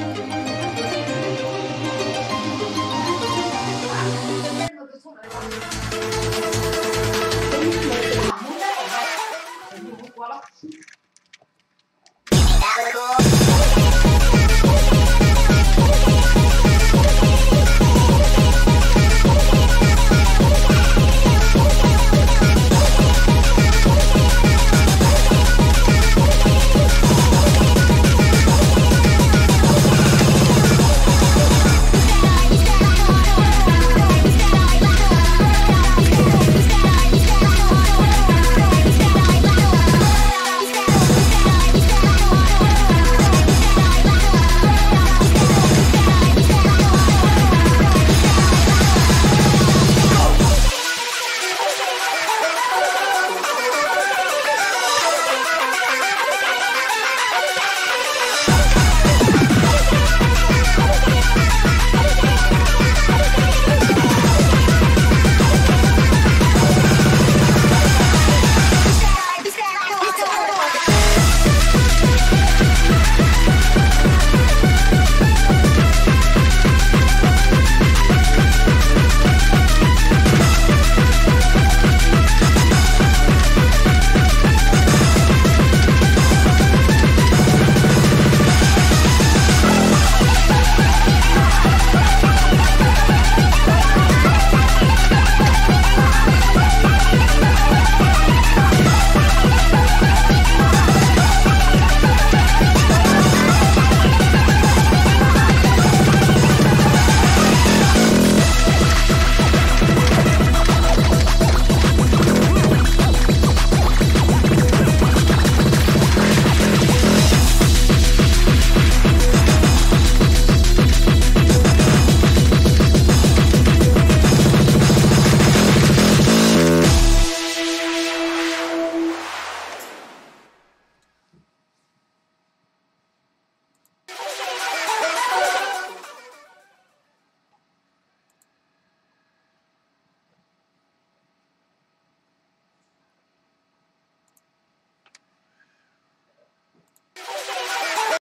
你，你，你，